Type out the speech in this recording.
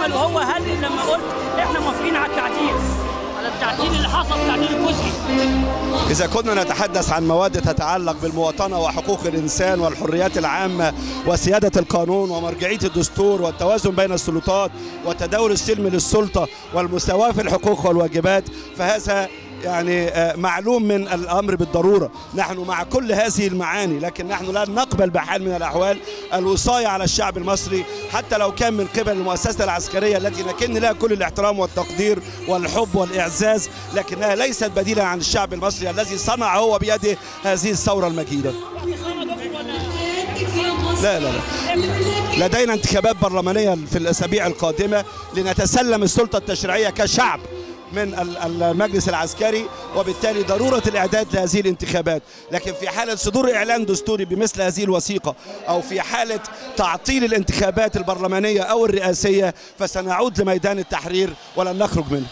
عمله هو هل لما قلت إحنا موافقين على التعديل. على التعديل اللي حصل التعديل الجزئي. إذا كنا نتحدث عن مواد تتعلق بالمواطنة وحقوق الإنسان والحريات العامة وسيادة القانون ومرجعية الدستور والتوازن بين السلطات والتداول السلمي للسلطة والمساواة في الحقوق والواجبات فهذا يعني آه، معلوم من الأمر بالضرورة، نحن مع كل هذه المعاني لكن نحن لا نقبل بحال من الأحوال الوصاية على الشعب المصري حتى لو كان من قبل المؤسسة العسكرية التي نكن لها كل الاحترام والتقدير والحب والإعزاز لكنها ليست بديلا عن الشعب المصري الذي صنع هو بيده هذه الثورة المجيدة. لا لا لا. لدينا انتخابات برلمانية في الأسابيع القادمة لنتسلم السلطة التشريعية كشعب. من ال- المجلس العسكري وبالتالي ضرورة الإعداد لهذه الانتخابات. لكن في حالة صدور إعلان دستوري بمثل هذه الوثيقة أو في حالة تعطيل الانتخابات البرلمانية أو الرئاسية فسنعود لميدان التحرير ولن نخرج منه.